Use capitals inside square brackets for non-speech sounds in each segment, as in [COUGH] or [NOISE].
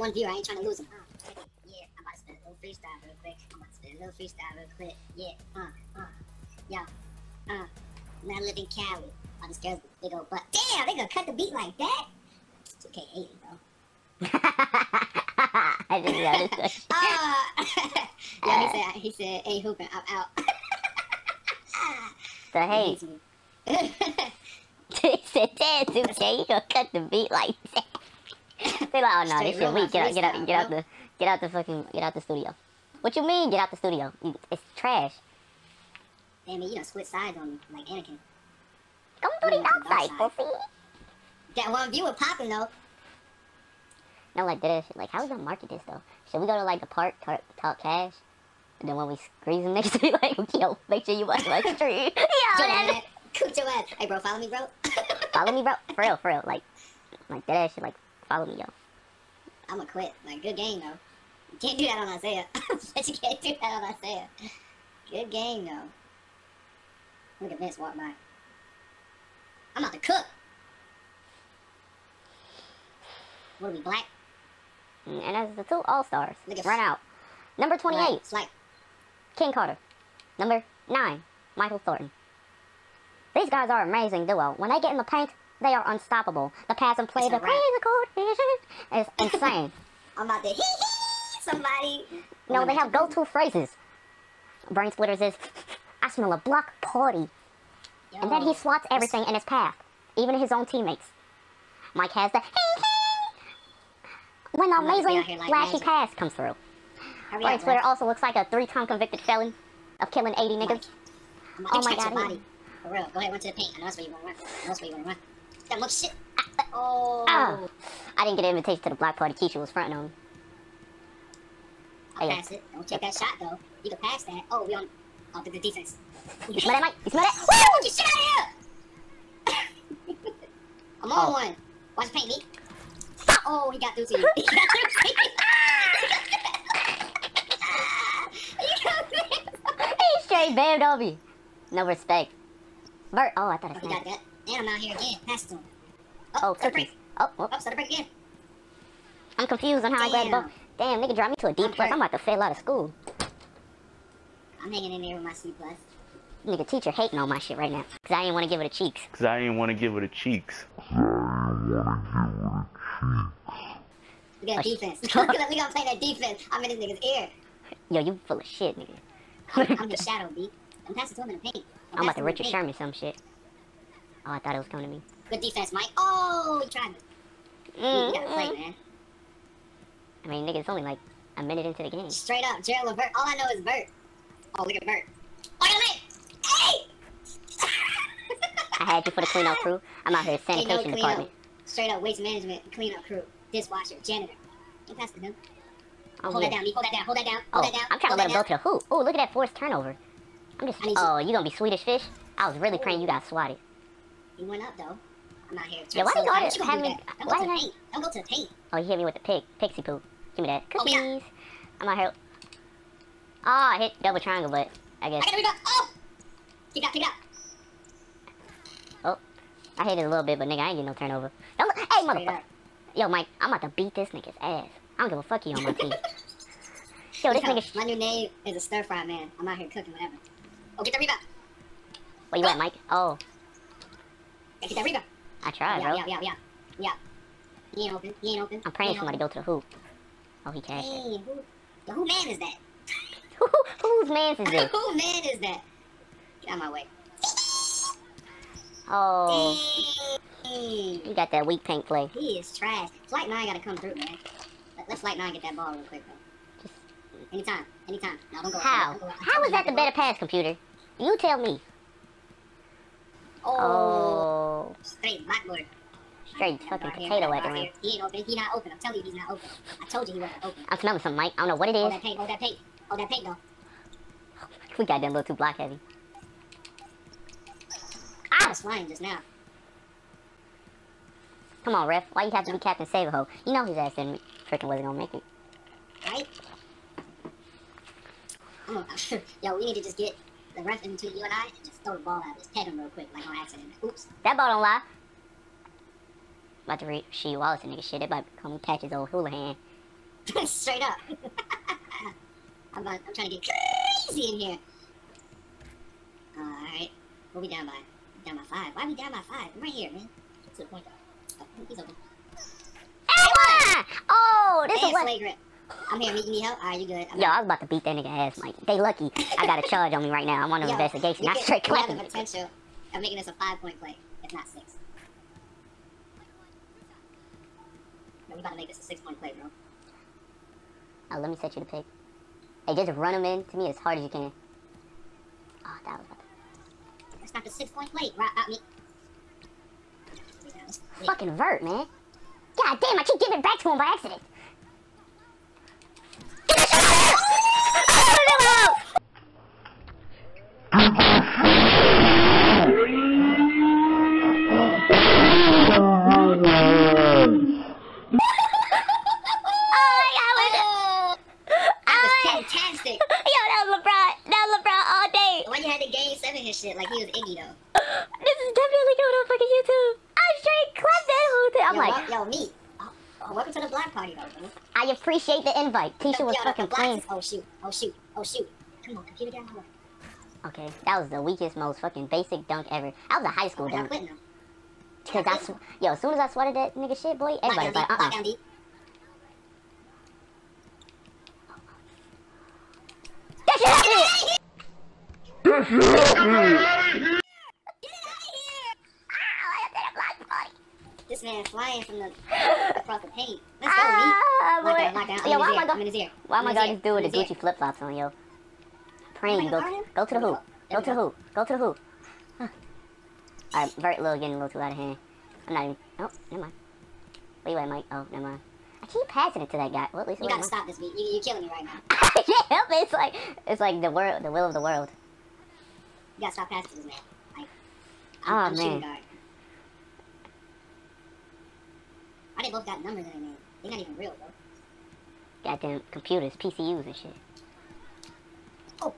one viewer. I ain't trying to lose him. Uh, yeah, I'm about to spit a little freestyle real quick. I'm about to spit a little freestyle real quick. Yeah, uh, uh, yeah, uh. Not living Cali. Oh, this girl's big old butt. Damn, they gonna cut the beat like that? It's okay, hate it, bro. [LAUGHS] I didn't notice. [LAUGHS] Uh, [LAUGHS] yeah, he said, he said, hey, hooping, I'm out. So hey, he said, "Damn, 2K, you gonna cut the beat like that?" They like, "Oh no, this shit weak. Get out, get out, get out the, get out the fucking, get out the studio." What you mean, get out the studio? It's trash. Damn it, you done split sides on me, like Anakin. Come to the dark side. pussy. That one viewer popping though. No, like that shit. Like, how we gonna market this though? Should we go to like the park, talk, talk cash, and then when we squeeze them next [LAUGHS] to be like, yo, make sure you watch my [LAUGHS] stream. [LAUGHS] yo, that Coot your ass. Hey, bro, follow me, bro. follow me, bro. For real, for real. Like, like that shit. Like, follow me, yo. I'ma quit. Like, good game, though. You can't do that on Isaiah. [LAUGHS] but you can't do that on Isaiah. Good game, though. Look at Vince walk by. I'm about to cook. What are we, black? Mm, And as the two all stars. Run out. Number twenty-eight. Right, like, King Carter. Number 9, Michael Thornton. These guys are an amazing duo. When they get in the paint, they are unstoppable. The pass and play, the a play, wrap. is [LAUGHS] insane. I'm about to hee hee somebody. no, they have go-to phrases. Brain Splitters is, I smell a block party. And then he Yo, swats everything in his path, even his own teammates. Mike has the hee hee when the I'm about to be amazing like flashy magic. pass comes through. hurry Brain up, Splitter also looks like a three-time convicted felon of killing 80 niggas. Oh my God, body. For real, go ahead, run to the paint. I know that's where you want to run. I know that's where you want to run. That much shit. Oh. Ah. I didn't get an invitation to the block party. Keisha was fronting on me. I'll pass it. Don't take that shot though. You can pass that. Oh, we on. Oh, the, the defense. You smell that, Mike? You smell that? Woo! Get shit out of here! [LAUGHS] I'm on Oh. one. Watch the paint, me. Oh, he got through to you. [LAUGHS] He got through to you. [LAUGHS] He got through. he straight bammed on me. No respect. Vert. Oh, I thought I Oh, snapped. That. I'm out here again. Pass it him. Oh, set a cookies. break. Oh, oh, Oh, set a break again. I'm confused on how I grabbed the. Damn, nigga, drive me to a D I'm plus. hurt. I'm about to fail out of school. I'm hanging in there with my C plus. Nigga, teacher hating on my shit right now. Cause I didn't want to give it a cheeks. Cause I didn't want to give her the cheeks. We got Oh, defense. [LAUGHS] we gonna we gonna play that defense. I'm in this nigga's ear. Yo, you full of shit, nigga. I'm, I'm [LAUGHS] the shadow, B. I'm passing to him in the paint. I'm about to passing him in Richard. Sherman some shit. Oh, I thought it was coming to me. Good defense, Mike. Oh, he tried to. You mm, gotta play, mm. man. I mean, nigga, it's only like a minute into the game. Straight up, Gerald Levert. All I know is Bert. Oh, look at Bert. Oh, mate. Hey! I had you for the cleanup crew. I'm out here [LAUGHS] no sanitation cleanup. department. Straight up waste management, cleanup crew, dishwasher, janitor. Don't pass to him. Oh, Hold yeah. that down, me. Hold that down. Hold that down. Oh, that down. I'm trying to hold let him go to the hoop. Oh, look at that forced turnover. I'm just. I you- Oh, you gonna be Swedish fish? I was really praying you got swatted. He went up though. I'm out here. Yeah, why trying you to always sell time. have me- you gonna do why you Don't go to the paint. Don't go to the paint. Oh, you hit me with the pig, pixie poop. Give me that. Oh, Cookies. yeah. I'm out here. Oh, I hit double triangle, but I I guess. gotta rebound. Oh! Kick out, kick out. Oh, I hit it a little bit, but nigga, I ain't getting no turnover. Don't look- Hey, motherfucker. Yo, Mike, I'm about to beat this nigga's ass. I don't give a fuck you on my [LAUGHS] team. Yo, this nigga. My new name is a stir fry man. I'm out here cooking whatever. Oh, get that rebound. Where you at, Mike? Oh, get that rebound. I tried, yeah, bro. yeah, yeah, yeah, yeah. He ain't open. He ain't open. I'm praying somebody go to the hoop. Oh, he open. cashed it. Hey, who, yo, who man is that? [LAUGHS] who, Whose man is this? [LAUGHS] who man is that? Get out of my way. Oh, Dang. you got that weak paint play. He is trash. Flight 9 gotta come through, man. Let, let Flight 9 get that ball real quick, bro. Just- Anytime, anytime. No, don't go. How? Don't go. How was that the better pass, computer? You tell me. Oh. Oh, Straight blackboard. straight fucking potato right at the He ain't open. He not open. I'm telling you, he's not open. I told you he wasn't open. I'm smelling something, Mike. I don't know what it Hold that paint. Hold that paint. Hold that paint, though. [LAUGHS] We got them a little too block heavy. I Ah! was flying just now. Come on, ref. Why you have to be Captain Save-A-Ho? You know his ass didn't freaking wasn't gonna make it. Right? [LAUGHS] Yo, we need to just get the ref in between you and I and just throw the ball out. Just peg him real quick, like on accident. Oops. That ball don't lie. About to Rasheed Wallace and nigga shit. They about to come catch his old Houlihan. [LAUGHS] Straight up. [LAUGHS] I'm, about, I'm trying to get crazy in here. Uh, Alright. What we down by? Down by five. Why we down by five? I'm right here, man. Get to the point. Oh, he's open. Ah! Oh, this is what. flagrant. I'm here. You need help? Alright, you good. I'm Yo, I was about to beat that nigga ass, Mike. They lucky. I got a charge on me right now. I'm on an Yo, investigation. I straight you have clapping. the potential of making this a five point play, if not six. No, we about to make this a six point play, bro. Oh, let me set you the pick. Hey, just run him in to me as hard as you can. Oh, that was about to... That's not the six point play. Right out me. Fucking vert, man. God damn, I keep giving back to him by accident. Shit like he was Iggy though? This is definitely going on fucking YouTube. I straight clapped that whole thing. I'm yo, like, yo, me. Oh, oh, welcome to the black party though, bro. I appreciate the invite. Tisha was fucking playing. Oh shoot! Oh shoot! Oh shoot! Come on, computer down. Come. Okay, that was the weakest, most fucking basic dunk ever. That was a high school We're dunk. Cause I, sw- yo, as soon as I sweated that nigga shit, boy, Block everybody's like, deep. Block uh-uh. down deep. That shit happened! This man flying from the [LAUGHS] across the paint. Let's go, me. Ah, Lock boy. down. I'm Yo, why am I ear. go- I'm in his ear. Why am I'm I in going to do with the I'm Gucci flip flops on, yo? Praying go, go to the hoop. Go to the hoop. Go to the hoop. Huh. Alright, Vert little getting a little too out of hand. I'm not even. Oh, never mind. Wait, wait, Mike. Oh, never mind. I keep passing it to that guy. Well, at least You gotta stop this beat. You, you're killing me right now. [LAUGHS] I can't help it. It's like it's like the world, the will of the world. You gotta stop passing this man. Like, Oh, I'm, I'm shooting man. Why they both got numbers in their name? They're not even real, bro. Goddamn computers, PCUs and shit. Oh.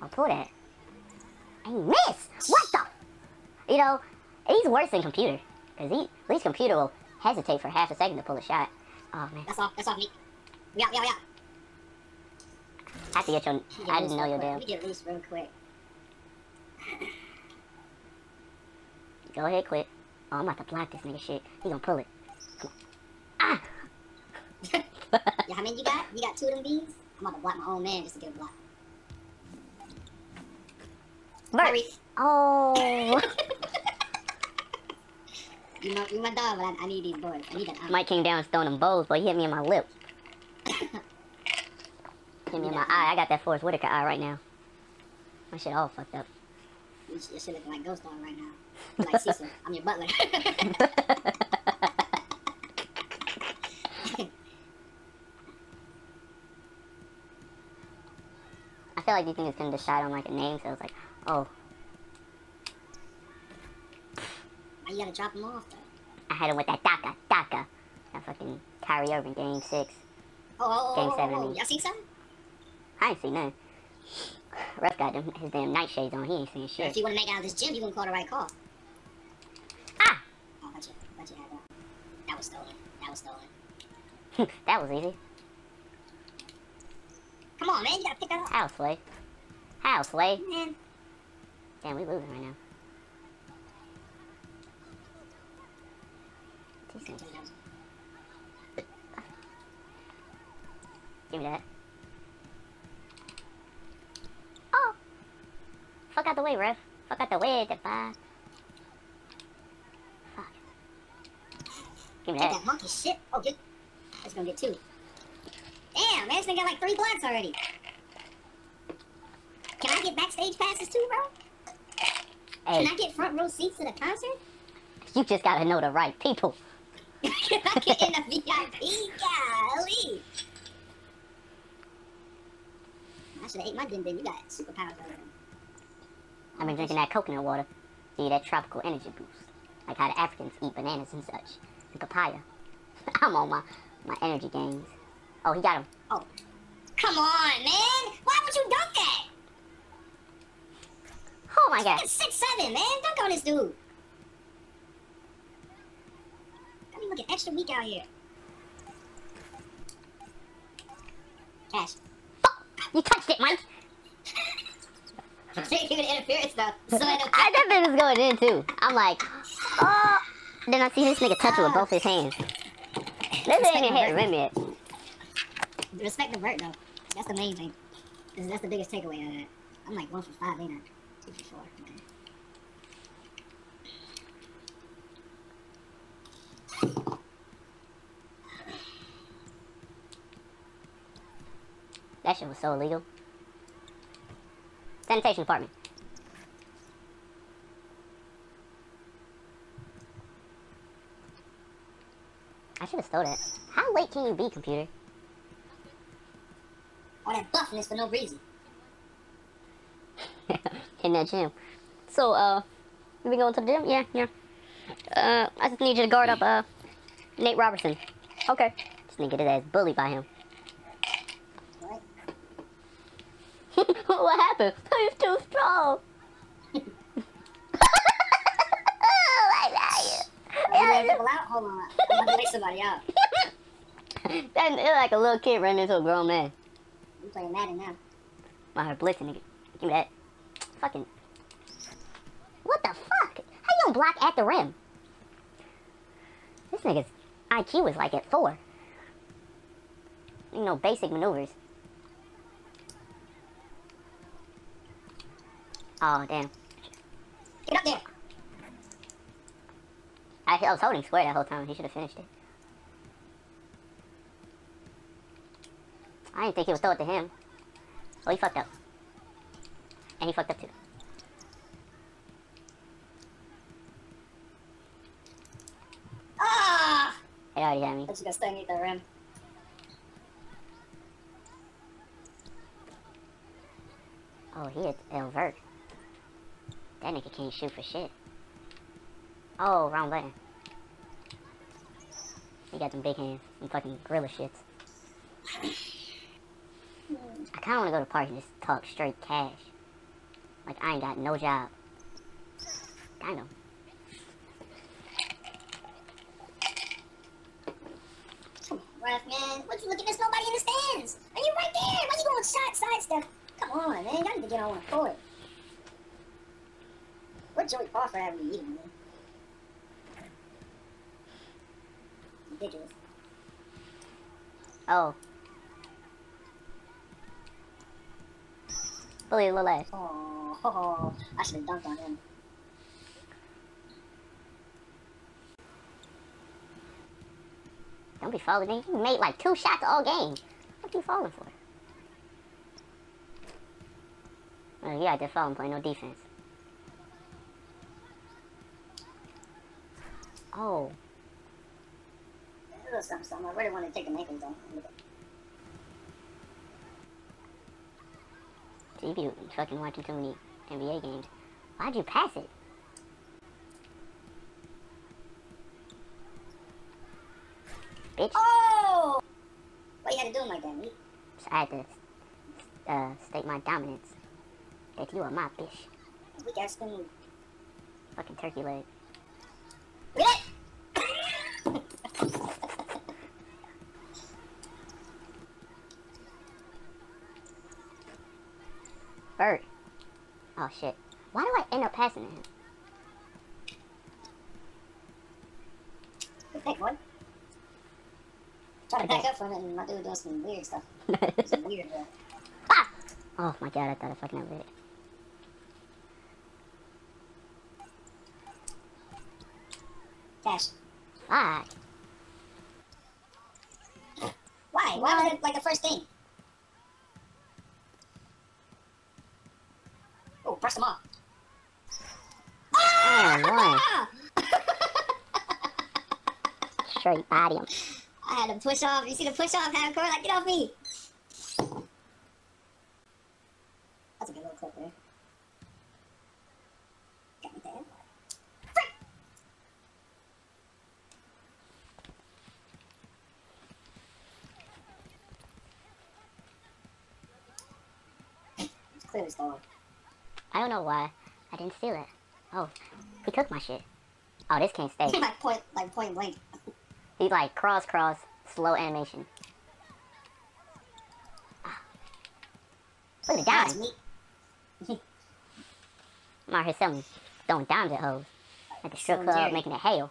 I'll pull that. I miss. What the? You know, he's worse than computer. Cause he, at least computer will hesitate for half a second to pull a shot. Oh man, That's off. That's off me. We out, we out, we out. I have to get your. Get I didn't know your damn. We get loose real quick. Go ahead, quit. Oh, I'm about to block this nigga shit. He gonna pull it. Come on. Ah! Yeah, how many you got? You got two of them beans? I'm about to block my own man just to get a block. Oh. [LAUGHS] You know, you my dog, but I, I need these boys. I need that. Mike came down and stone them bows, but he hit me in my lip. [LAUGHS] hit me in my eye. I got that Forest Whitaker eye right now. My shit all fucked up. You shit looking like Ghost Dog right now. Like Cecil. I'm your butler. [LAUGHS] I feel like you these niggas couldn't decide on like a name, so it's like, oh, Why you gotta drop him off though? I had him with that DACA, DACA. That fucking Kyrie Irving game six. Oh, oh, oh, Game oh, oh, seven. Oh, I oh. mean. Y'all seen something? I ain't seen nothing. Ref got them, his damn nightshades on. He ain't seen shit. If you want to make it out of this gym, you gonna call the right call. Ah! Oh, you, I thought you had that. That was stolen. That was stolen. [LAUGHS] that was easy. Come on, man. You gotta pick that up. How, Slay? How, Slay? Man. Damn, we losing right now. Give me that. Oh! Fuck out the way, ref. Fuck out the way, the five. Fuck. Give me that. that monkey shit. Oh, get. It's gonna get two. Damn, man. This thing got like three blocks already. Can I get backstage passes too, bro? Hey, Can I get front row seats to the concert? you just gotta know the right people. [LAUGHS] Can I get in the VIP? Golly. I should have ate my din din. You got superpowers over there. I've been drinking that coconut water to that tropical energy boost. Like how the Africans eat bananas and such. And papaya. [LAUGHS] I'm on my, my energy gains. Oh, he got him. Oh. Come on, man. Why would you dunk that? Oh my god. Six seven, man. Dunk on this dude. I mean, look looking extra weak out here. Cash. You touched it, Mike! [LAUGHS] Can't give it interference though. [LAUGHS] So I don't I that bitch was going in too. I'm like, oh. Then I see this nigga touch it with both his hands. This ain't even hit rim yet. respect the vert though. That's the main thing. That's, that's the biggest takeaway out of that. I'm like one for five, ain't I? Two for four. Okay. That shit was so illegal. Sanitation department. I should have stole it. How late can you be, computer? All that buffness for no reason. [LAUGHS] in that gym. So, uh, you been going to the gym? Yeah, yeah. Uh, I just need you to guard up, uh, Nate Robinson. Okay. Just need to get his ass bullied by him. [LAUGHS] What? what? He's too strong. I got you letting people out? Hold on. I'm about to wake somebody out. you. [LAUGHS] That it's like a little kid running into a grown man. I'm playing Madden now. My heart blitzing, nigga. Give me that. Fucking. What the fuck? How you gonna block at the rim? This nigga's IQ is like at four. You know, basic maneuvers. Oh, damn. Get up there. I, I was holding square that whole time. He should have finished it. I didn't think he would throw it to him. Oh, he fucked up. And he fucked up too. Ah! He already had me. I'm just gonna stay underneath the rim. Oh, he is Elvert. That nigga can't shoot for shit. Oh, wrong button. He got them big hands. Some fucking gorilla shits. I kinda wanna go to park and just talk straight cash. Like I ain't got no job. Kind of. Come on, ref, man. What you looking? There's nobody in the stands. Are you right there. Why you going shot sidestep? Come on, man. Y'all need to get on one court. What Joey Crawford having to eat him, man? Ridiculous. Oh. Bully little ass. Oh, oh, I should have dunked on him. Don't be falling, nigga. You made like two shots all game. What are you falling for? Oh, I out there falling, playing no defense. Oh, A little something, something. I really want to take the ankles though. so you be fucking watching too many NBA games. Why'd you pass it? Bitch. Oh! Why you had to do him like that, me? So I had to uh, state my dominance. That you are my bitch. We got some Fucking turkey leg. Look at Bird. Oh shit. Why do I end up passing to him? Good pick, boy. Try to back up from it, and my dude doing some weird stuff. [LAUGHS] Some weird, uh, ah! Oh my god, I thought I fucking had it. cash. Fuck. Why? Why was it like the first thing? Oh, press them off. Oh, one. Ah! Body him. I had to push off. You see the push off, Hannah Like, get off me. That's a good little clip there. Got me there. Frick! It's clearly stolen. I don't know why. I didn't steal it. Oh, he took my shit. Oh, this can't stay. [LAUGHS] like point, like point blank. He's like cross cross slow animation. Ah, Look at the dimes. me. I'm out here selling, throwing dimes at hoes. At the strip club, making it hail.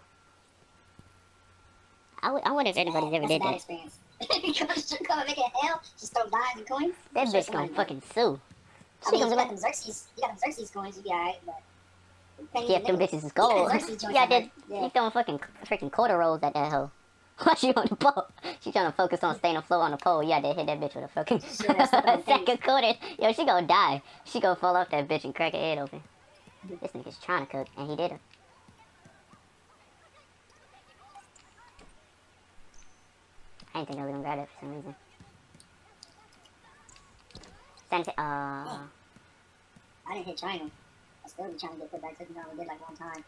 I, w- I wonder if anybody's ever That's did that. experience. [LAUGHS] you go to strip club and make it hell, just throw dimes and coins. That bitch gonna fucking sue. I mean, you got them Xerxes, you got them Xerxes coins, you be alright, but. [LAUGHS] yeah, them bitches is gold. Yeah, are did. Yeah. Throwing fucking freaking quarter rolls at that hoe. Why she on the pole? She trying to focus on staying afloat on the pole. Yeah, they hit that bitch with a fucking [LAUGHS] second that's fucking sack of quarters. Yo, she gonna die. She gonna fall off that bitch and crack her head open. This nigga's trying to cook, and he did it. I didn't think I was gonna grab it for some reason. Send it. Uh, I didn't hit triangle. I still be trying to get put back to the I did like one time.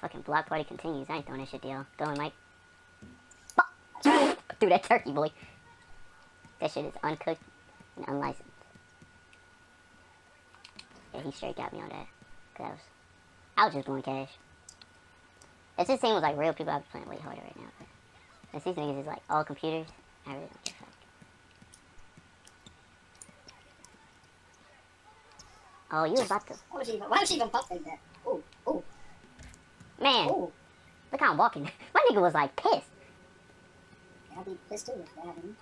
Fucking block party continues. I ain't throwing that shit deal. Going, Mike. Tried. That turkey, boy. That shit is uncooked and unlicensed. Yeah, he straight got me on that. Cause I was, I was just doing cash. This thing was like real people, I'd be playing way harder right now. But these niggas is like all computers, I really don't. Oh, you was about to... Why would she even, why even pump like that? Man, ooh. look how I'm walking. [LAUGHS] My nigga was like pissed. I'd be pissed too if that happened.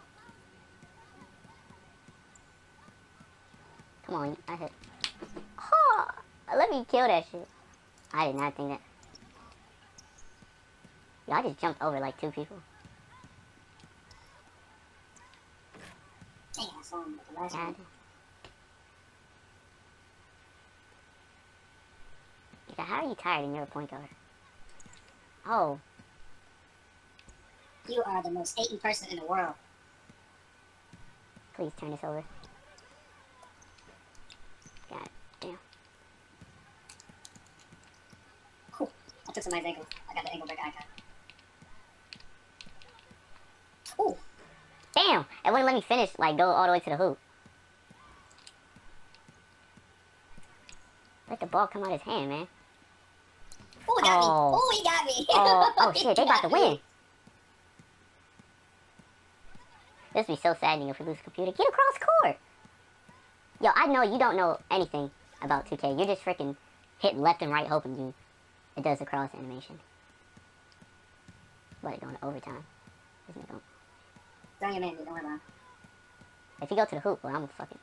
Come on, I hit. Oh, let me kill that shit. I did not think that. Yo, I just jumped over like two people. Dang, I saw him with the last God. one. How are you tired and you're a point guard? Oh, You are the most hating person in the world. please turn this over. God damn. Cool. I took somebody's ankle. I got the ankle break icon. Ooh, Damn! It wouldn't let me finish, like, go all the way to the hoop. Let the ball come out his hand, man. Got Oh. me. Ooh, he got me. Oh, oh shit, they about to win. This would be so saddening if we lose the computer. Get across court! Yo, I know you don't know anything about 2K. You're just freaking hitting left and right hoping you it does the cross animation. Let it go into overtime. This nigga don't- Don't your man. Don't worry about him. If you go to the hoop, well, I'm a fucking.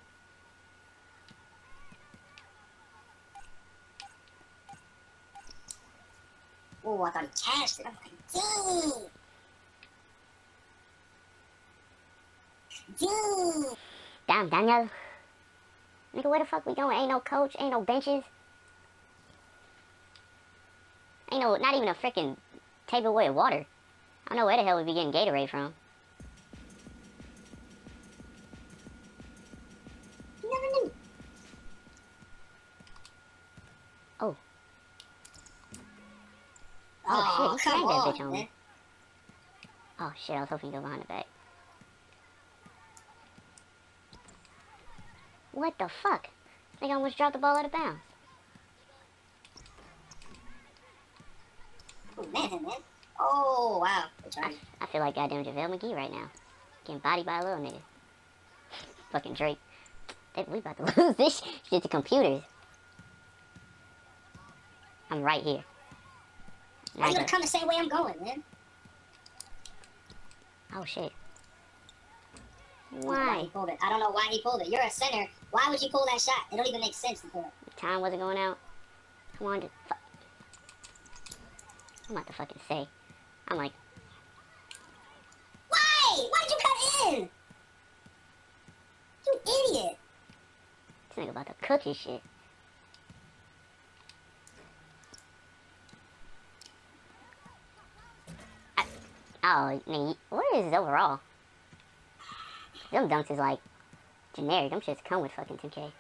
Ooh, I thought he cashed it. I'm like, dang. Dang. Damn, Daniel. Nigga, where the fuck we going? Ain't no coach, ain't no benches. Ain't no, not even a freaking tableway of water. I don't know where the hell we be getting Gatorade from. Shit, he come snagged that on, bitch on man. me. Oh shit, I was hoping you go behind the back. What the fuck? I think I almost dropped the ball out of bounds. Oh, man, man. Oh, wow. I. I feel like goddamn JaVale McGee right now. Getting bodied by a little nigga. [LAUGHS] Fucking Drake. We about to [LAUGHS] lose this shit to computers. I'm right here. Now Why I you gonna go- come the same way I'm going, man? oh shit. Why? he pulled it. I don't know why he pulled it. You're a center. Why would you pull that shot? It don't even make sense to pull it. Time wasn't going out. Come on, just fuck. I'm about to fucking say. I'm like, Why? Why did you cut in? You idiot. this nigga about to cook his shit. Oh, nigga, what is his overall? Them dunks is like generic. Them shits come with fucking 2K.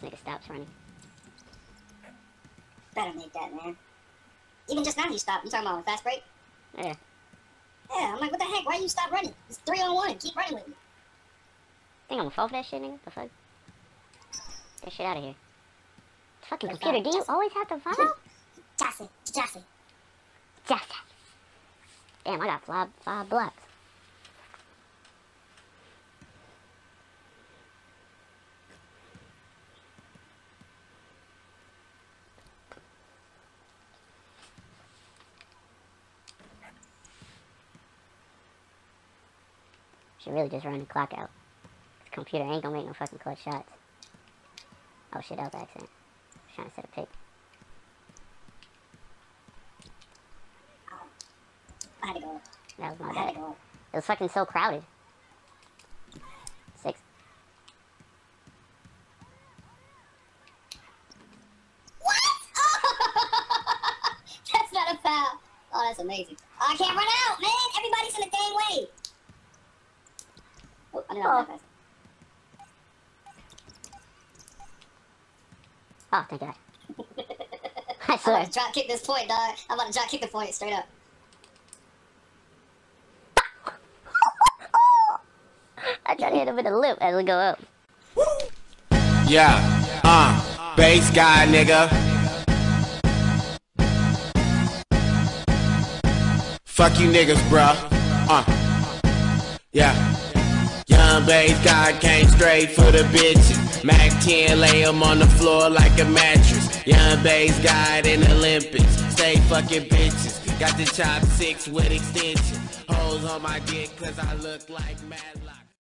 This nigga stops running. Better make that, man. Even just now he stopped. You talking about a fast break? Yeah. Yeah, I'm like, what the heck? Why you stop running? It's three on one. Keep running with me. Think I'm gonna fall for that shit, nigga? The fuck? Get that shit out of here. Fucking computer, do you always have to follow? Jossy, Jossy. Damn, I got five, five blocks. Should really just run the clock out. This computer ain't gonna make no fucking clutch shots. Oh shit, that was accident. I was trying to set a pick. I had to go. That was my bad. It was fucking so crowded. Six. What? [LAUGHS] that's not a foul. Oh, that's amazing. Oh, I can't run out, man. Everybody's in the dang way. Oh, I didn't know Oh. that fast. Oh, thank God. [LAUGHS] I I'm swear. about to drop kick this point, dog. I'm about to drop kick the point straight up. I tried to hit him in the lip as we go up. Yeah, uh, bass guy, nigga. Fuck you niggas, bruh. Uh, yeah. Young bass guy came straight for the bitches. Mac 10 lay 'em on the floor like a mattress. Young bass guy in the Olympics. Stay fucking bitches. Got the chop six with extension. Hoes on my dick cause I look like Matlock.